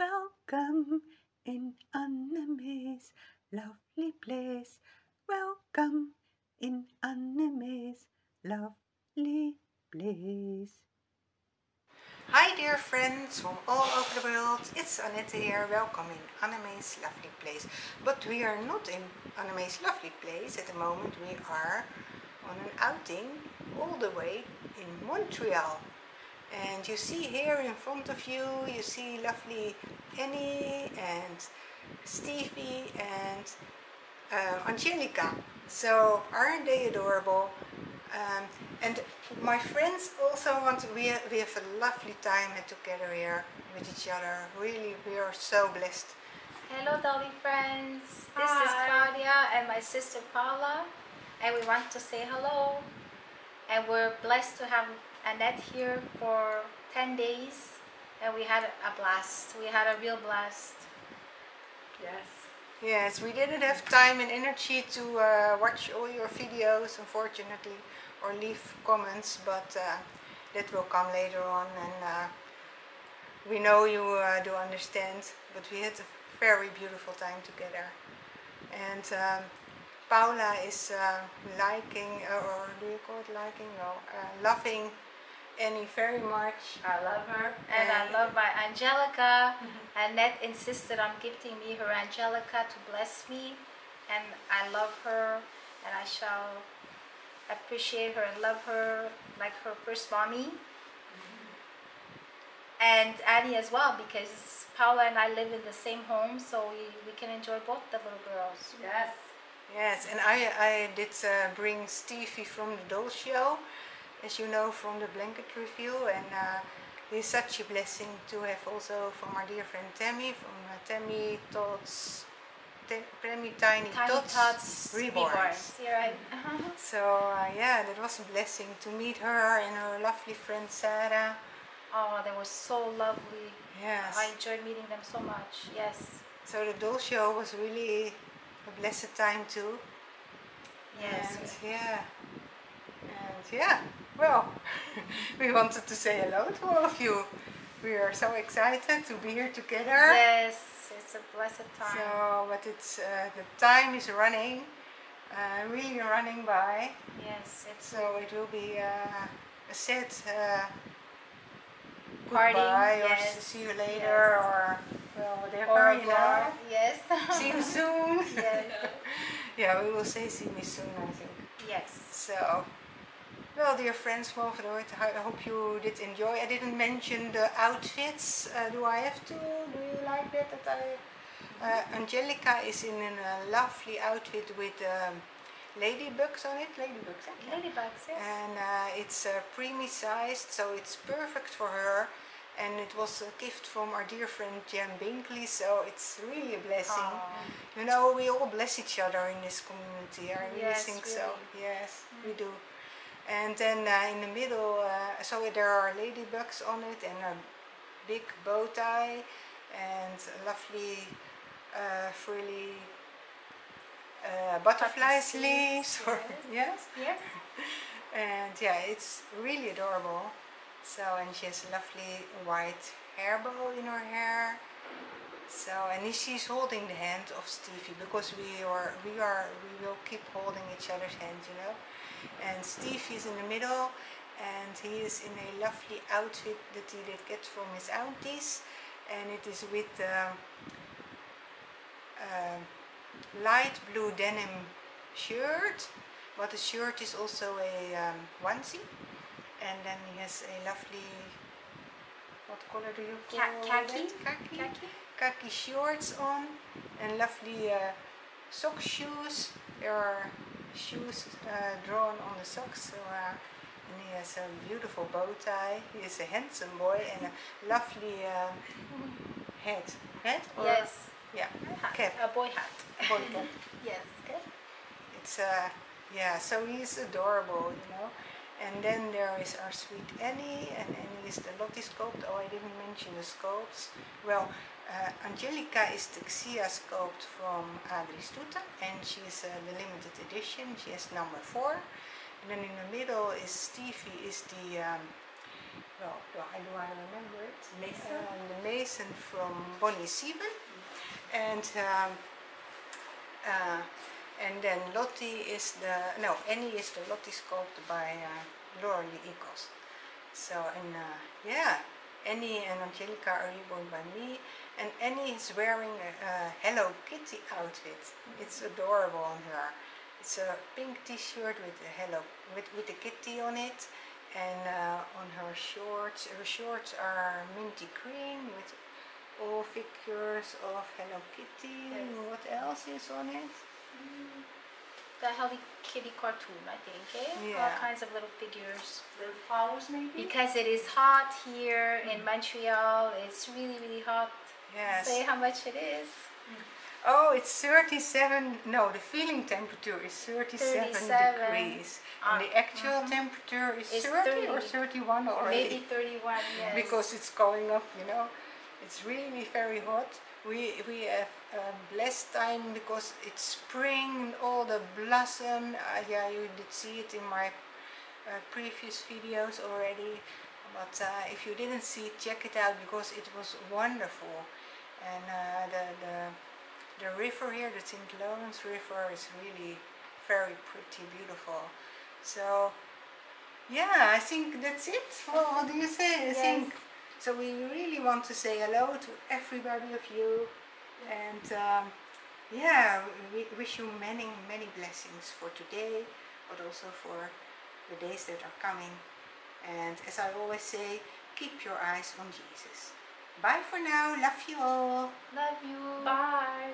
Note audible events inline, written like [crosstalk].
Welcome in Anne-May's lovely place. Welcome in Anne-May's lovely place. Hi dear friends from all over the world, it's Annette here, welcome in Anne-May's lovely place. But we are not in Anne-May's lovely place at the moment, we are on an outing all the way in Montreal. And you see here in front of you, you see lovely Annie and Stevie and uh, Angelica. So aren't they adorable? Um, and my friends also want to, we, have, we have a lovely time together here with each other. Really, we are so blessed. Hello Dolly friends, Hi. this is Claudia and my sister Paula and we want to say hello and we're blessed to have Annette here for 10 days and we had a blast. We had a real blast. Yes. Yes, we didn't have time and energy to uh, watch all your videos, unfortunately, or leave comments, but uh, that will come later on and uh, we know you uh, do understand, but we had a very beautiful time together. And um, Paula is uh, liking, or do you call it liking? No, uh, loving Annie very much. I love her. And, I love my Angelica. Mm-hmm. Annette insisted on gifting me her Angelica to bless me. And I love her and I shall appreciate her and love her like her first mommy. Mm-hmm. And Annie as well because Paula and I live in the same home so we, we can enjoy both the little girls. Yes. Yes, and I, I did uh, bring Stevie from the doll show as you know from the blanket review and uh, it's such a blessing to have also from our dear friend Tammy from uh, Tammy Tots Tammy Tiny, Tiny Tots, Tots. You're right. so uh, yeah, that was a blessing to meet her and her lovely friend Sarah. Oh, they were so lovely. Yes. I enjoyed meeting them so much. Yes. So the doll show was really a blessed time too. Yes. And yeah. And yeah. Well, [laughs] we wanted to say hello to all of you. We are so excited to be here together. Yes, it's a blessed time. So, but it's uh, the time is running, uh, really running by. Yes, so it will be uh, a sad uh, party goodbye yes. or see you later yes. or well whatever you know. Yes. [laughs] see you soon. yes. [laughs] yeah, we will say see me soon. I think. Yes. So. Well, dear friends from Overdoit, I hope you did enjoy. I didn't mention the outfits. Uh, do I have to? Do you like that? that I, uh, Angelica is in a lovely outfit with um, ladybugs on it. Ladybugs, yeah. Ladybugs, yes. And uh, it's uh, preemie sized, so it's perfect for her. And it was a gift from our dear friend Jan Binkley, so it's really a blessing. Aww. You know, we all bless each other in this community. I really yes, think really. so. Yes, mm. we do. And then uh, in the middle, uh, so there are ladybugs on it and a big bow tie and lovely uh, frilly uh, butterfly sleeves. Yes. [laughs] yes. yes. and yeah, it's really adorable. So, and she has a lovely white hair bow in her hair. So, and she's holding the hand of Stevie because we are, we are, we will keep holding each other's hand, you know and Steve is in the middle and he is in a lovely outfit that he did get from his aunties and it is with uh, uh, light blue denim shirt but the shirt is also a um, onesie and then he has a lovely what color do you call khaki. it? Khaki. Khaki. Khaki shorts on and lovely uh, sock shoes. There are shoes uh, drawn on the socks. So, uh, and he has a beautiful bow tie. He is a handsome boy and a lovely uh, hat. Hat? Or, yes. Yeah. Hat. Cap. A boy hat. Boy cap. [laughs] yes. Cap. It's uh, yeah. So he's adorable, you know. And then there is our sweet Annie, and Annie is the Lottie sculpt. Oh, I didn't mention the sculpts. Well, uh, Angelica is the Xia sculpt from Adrie Stoete and she's uh, the limited edition. She has number four. And then in the middle is Stevie is the um, well, I, do I remember it? Mason? Uh, the Mason from Bonnie Sieben. And um, uh, and then Lottie is the, no, Annie is the Lottie sculpted by uh, Laura Eagles. So, and uh, yeah, Annie and Angelica are reborn by me. And Annie is wearing a, a Hello Kitty outfit. It's adorable on her. It's a pink t-shirt with a hello, with, with a kitty on it. And uh, on her shorts, her shorts are minty green with all figures of Hello Kitty. Yes. What else is on it? The Hello Kitty cartoon, I think, eh? All kinds of little figures. Little flowers maybe? Because it is hot here in Montreal. It's really, really hot. Yes. Say how much it is. Oh, it's 37. No, the feeling temperature is 37, 37. degrees. Ah, and the actual temperature is It's 30, or 31 already. Maybe 31, [laughs] yes. Because it's going up, you know. It's really very hot. We, we have a blessed time because it's spring and all the blossom. Uh, yeah, you did see it in my uh, previous videos already. But uh, if you didn't see it, check it out because it was wonderful. And uh, the, the, the river here, the St. Lawrence River, is really very pretty, beautiful. So, yeah, I think that's it. Well, what do you say? I Yes. think so. We really want to say hello to everybody of you, and um, yeah, we wish you many, many blessings for today, but also for the days that are coming. And as I always say, keep your eyes on Jesus. Bye for now. Love you all. Love you. Bye.